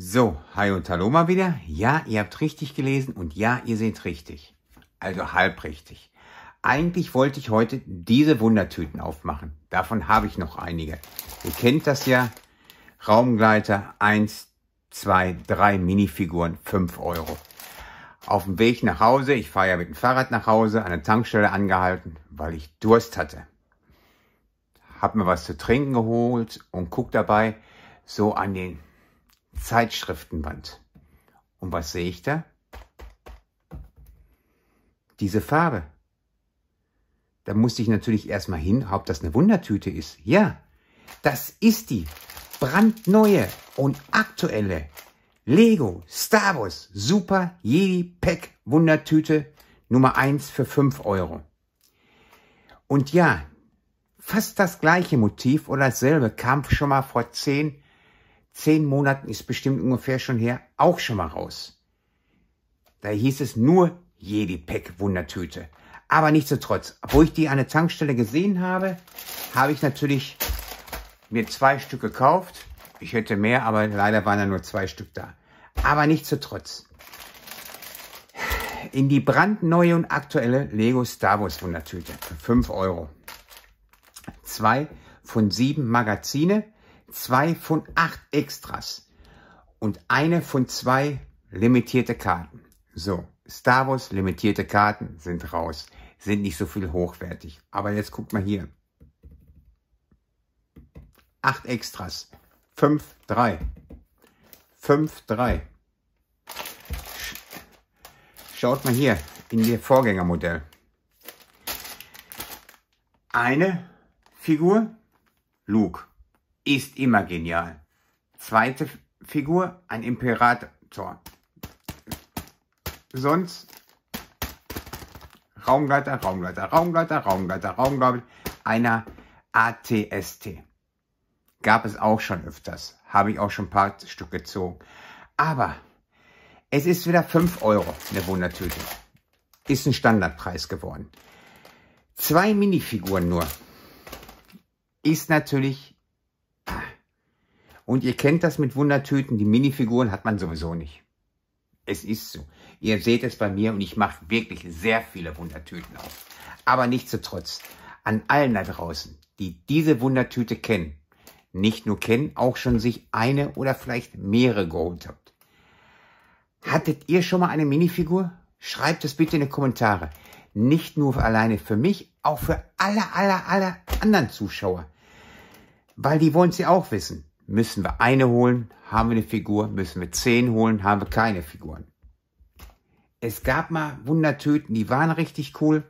So, hi und hallo mal wieder. Ja, ihr habt richtig gelesen und ja, ihr seht richtig. Also halb richtig. Eigentlich wollte ich heute diese Wundertüten aufmachen. Davon habe ich noch einige. Ihr kennt das ja. Raumgleiter 1, 2, 3 Minifiguren, 5 Euro. Auf dem Weg nach Hause, ich fahre ja mit dem Fahrrad nach Hause, an der Tankstelle angehalten, weil ich Durst hatte. Hab mir was zu trinken geholt und guck dabei so an den Zeitschriftenband. Und was sehe ich da? Diese Farbe. Da musste ich natürlich erstmal hin, ob das eine Wundertüte ist. Ja, das ist die brandneue und aktuelle Lego Star Wars Super Jedi Pack Wundertüte Nummer 1 für 5 Euro. Und ja, fast das gleiche Motiv oder dasselbe kam schon mal vor 10, 10 Monaten, ist bestimmt ungefähr schon her, auch schon mal raus. Da hieß es nur Jedi Pack Wundertüte. Aber nichtsdestotrotz, obwohl ich die an der Tankstelle gesehen habe, habe ich natürlich mir zwei Stück gekauft. Ich hätte mehr, aber leider waren da nur zwei Stück da. Aber nichtsdestotrotz. In die brandneue und aktuelle Lego Star Wars Wundertüte für 5 Euro. Zwei von sieben Magazine, zwei von acht Extras und eine von zwei limitierte Karten. So, Star Wars limitierte Karten sind raus, sind nicht so viel hochwertig. Aber jetzt guckt mal hier. Acht Extras. Fünf, drei. Fünf, drei. Schaut mal hier in ihr Vorgängermodell. Eine Figur, Luke, ist immer genial. Zweite Figur, ein Imperator. Sonst Raumgleiter, Raumgleiter, Raumgleiter, Raumgleiter, Raumgleiter, einer ATST. Gab es auch schon öfters. Habe ich auch schon ein paar Stück gezogen. Aber es ist wieder 5 Euro eine Wundertüte. Ist ein Standardpreis geworden. Zwei Minifiguren nur. Ist natürlich... Und ihr kennt das mit Wundertüten. Die Minifiguren hat man sowieso nicht. Es ist so. Ihr seht es bei mir und ich mache wirklich sehr viele Wundertüten auf. Aber nichtsdestotrotz, an allen da draußen, die diese Wundertüte kennen, nicht nur kennen, auch schon sich eine oder vielleicht mehrere geholt habt. Hattet ihr schon mal eine Minifigur? Schreibt es bitte in die Kommentare. Nicht nur alleine für mich, auch für alle, alle, alle anderen Zuschauer. Weil die wollen sie auch wissen. Müssen wir eine holen, haben wir eine Figur. Müssen wir zehn holen, haben wir keine Figuren. Es gab mal Wundertüten, die waren richtig cool.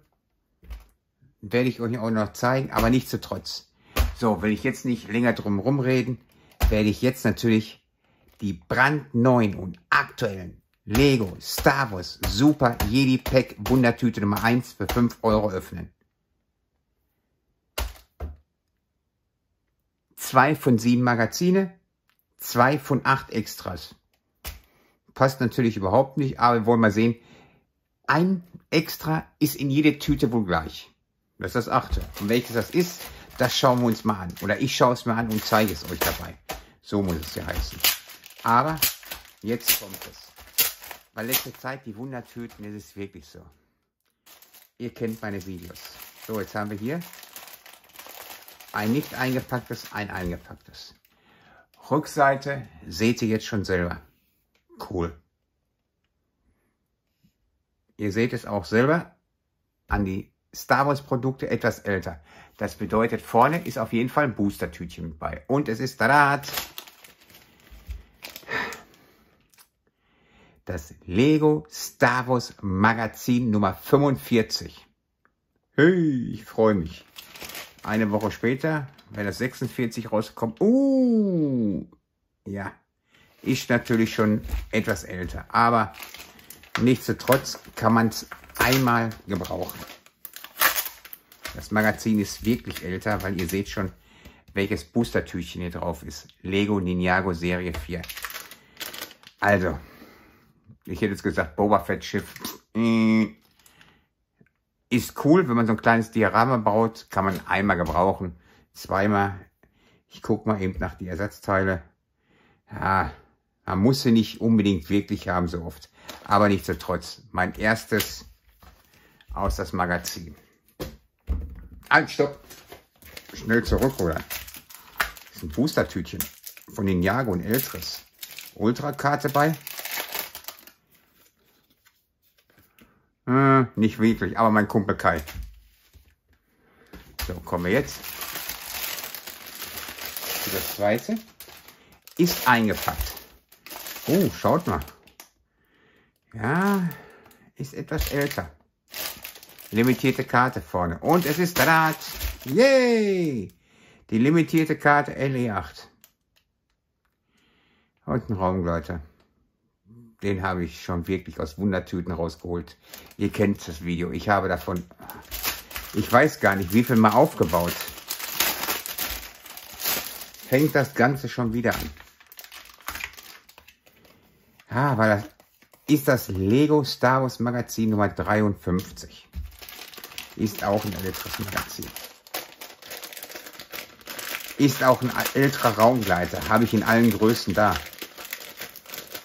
Werde ich euch auch noch zeigen, aber nichtsdestotrotz. So, will ich jetzt nicht länger drum rumreden, werde ich jetzt natürlich die brandneuen und aktuellen Lego Star Wars Super Jedi Pack Wundertüte Nummer 1 für 5 Euro öffnen. Zwei von sieben Magazine, zwei von acht Extras. Passt natürlich überhaupt nicht, aber wir wollen mal sehen. Ein Extra ist in jede Tüte wohl gleich. Das ist das achte. Und welches das ist, das schauen wir uns mal an. Oder ich schaue es mir an und zeige es euch dabei. So muss es ja heißen. Aber jetzt kommt es. Weil letzte Zeit die Wundertüten, ist es wirklich so. Ihr kennt meine Videos. So, jetzt haben wir hier ein nicht eingepacktes, ein eingepacktes. Rückseite seht ihr jetzt schon selber. Cool. Ihr seht es auch selber an die Star Wars Produkte etwas älter. Das bedeutet, vorne ist auf jeden Fall ein Booster-Tütchen mit bei. Und es ist Draht. Das Lego Star Wars Magazin Nummer 45. Hey, ich freue mich. Eine Woche später, wenn das 46 rauskommt, uh, ja, ist natürlich schon etwas älter. Aber nichtsdestotrotz kann man es einmal gebrauchen. Das Magazin ist wirklich älter, weil ihr seht schon, welches Boostertüchchen hier drauf ist. Lego Ninjago Serie 4. Also, ich hätte jetzt gesagt Boba Fett Schiff. Äh, ist cool, wenn man so ein kleines Diorama baut, kann man einmal gebrauchen, zweimal. Ich gucke mal eben nach die Ersatzteile. Ja, Man muss sie nicht unbedingt wirklich haben so oft. Aber nichtsdestotrotz, mein erstes aus das Magazin. Halt, stopp. Schnell zurückholen. Das ist ein Booster-Tütchen von den Jago und Eltris. Ultrakarte bei. Nicht wirklich, aber mein Kumpel Kai. So, kommen wir jetzt. Das zweite ist eingepackt. Oh, schaut mal. Ja, ist etwas älter. Limitierte Karte vorne. Und es ist Draht. Yay! Die limitierte Karte LE8. Und ein Raumgleiter. Den habe ich schon wirklich aus Wundertüten rausgeholt. Ihr kennt das Video. Ich habe davon, ich weiß gar nicht, wie viel mal aufgebaut. Fängt das Ganze schon wieder an. Ah, weil das ist das Lego Star Wars Magazin Nummer 53. Ist auch ein älteres Magazin. Ist auch ein älterer Raumgleiter. Habe ich in allen Größen da.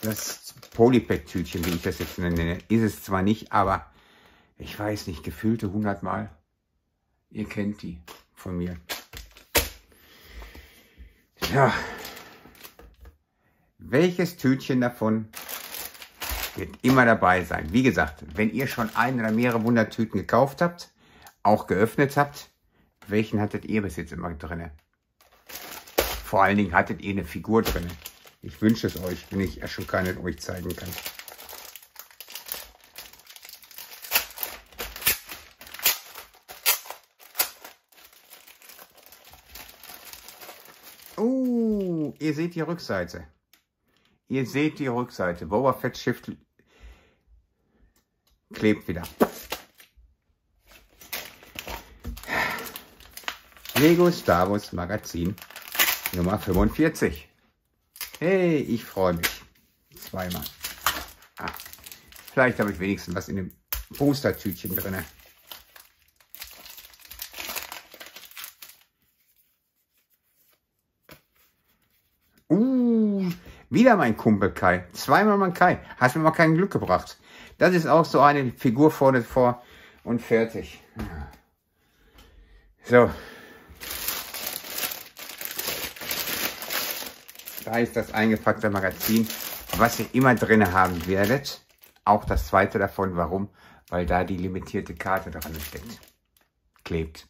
Das Polypack-Tütchen, wie ich das jetzt nenne, ist es zwar nicht, aber ich weiß nicht, gefühlte 100 Mal. Ihr kennt die von mir. Ja. Welches Tütchen davon wird immer dabei sein? Wie gesagt, wenn ihr schon ein oder mehrere Wundertüten gekauft habt, auch geöffnet habt, welchen hattet ihr bis jetzt immer drin? Vor allen Dingen hattet ihr eine Figur drin. Ich wünsche es euch, wenn ich ja schon keine euch zeigen kann. Oh, ihr seht die Rückseite. Ihr seht die Rückseite. Boba Fett Shift klebt wieder. Lego Star Wars Magazin Nummer 45. Hey, ich freue mich. Zweimal. Ah, vielleicht habe ich wenigstens was in dem Booster-Tütchen drin. Uh, wieder mein Kumpel Kai. Zweimal mein Kai. Hast mir mal kein Glück gebracht. Das ist auch so eine Figur vorne vor und fertig. So, Da ist das eingepackte Magazin, was ihr immer drin haben werdet. Auch das zweite davon. Warum? Weil da die limitierte Karte dran steckt. Klebt.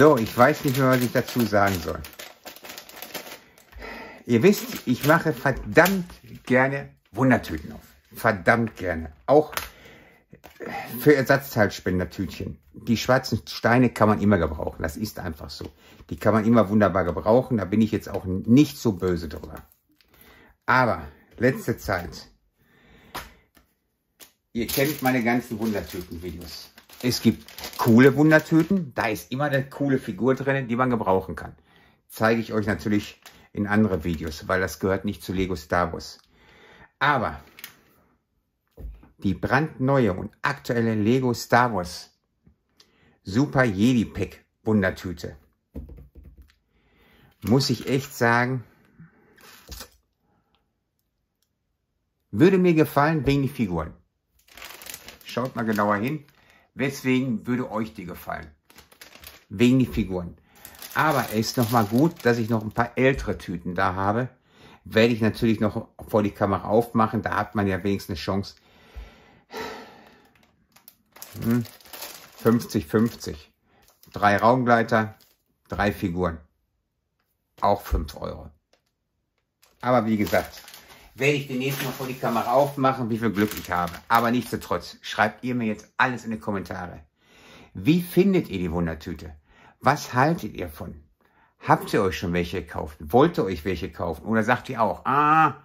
So, ich weiß nicht mehr, was ich dazu sagen soll. Ihr wisst, ich mache verdammt gerne Wundertüten auf. Verdammt gerne. Auch für Ersatzteilspendertütchen. Die schwarzen Steine kann man immer gebrauchen. Das ist einfach so. Die kann man immer wunderbar gebrauchen. Da bin ich jetzt auch nicht so böse drüber. Aber letzte Zeit. Ihr kennt meine ganzen Wundertüten-Videos. Es gibt coole Wundertüten. Da ist immer eine coole Figur drin, die man gebrauchen kann. Zeige ich euch natürlich in andere Videos, weil das gehört nicht zu Lego Star Wars. Aber die brandneue und aktuelle Lego Star Wars Super Jedi Pack Wundertüte muss ich echt sagen, würde mir gefallen wegen die Figuren. Schaut mal genauer hin. Weswegen würde euch die gefallen? Wegen die Figuren. Aber es ist nochmal gut, dass ich noch ein paar ältere Tüten da habe. Werde ich natürlich noch vor die Kamera aufmachen. Da hat man ja wenigstens eine Chance. 50-50. Hm. Drei Raumgleiter, drei Figuren. Auch 5 Euro. Aber wie gesagt, werde ich demnächst mal vor die Kamera aufmachen, wie viel Glück ich habe. Aber nichtsdestotrotz, schreibt ihr mir jetzt alles in die Kommentare. Wie findet ihr die Wundertüte? Was haltet ihr von? Habt ihr euch schon welche gekauft? Wollt ihr euch welche kaufen? Oder sagt ihr auch, ah,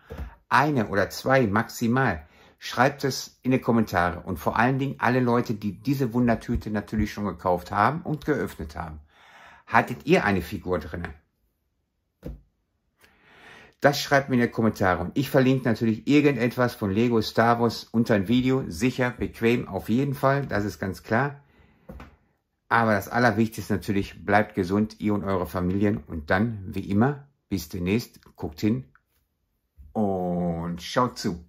eine oder zwei maximal? Schreibt es in die Kommentare und vor allen Dingen alle Leute, die diese Wundertüte natürlich schon gekauft haben und geöffnet haben. Hattet ihr eine Figur drinne? Das schreibt mir in die Kommentare. Und ich verlinke natürlich irgendetwas von Lego Star Wars unter ein Video. Sicher, bequem, auf jeden Fall. Das ist ganz klar. Aber das Allerwichtigste natürlich, bleibt gesund, ihr und eure Familien. Und dann, wie immer, bis demnächst, guckt hin und schaut zu.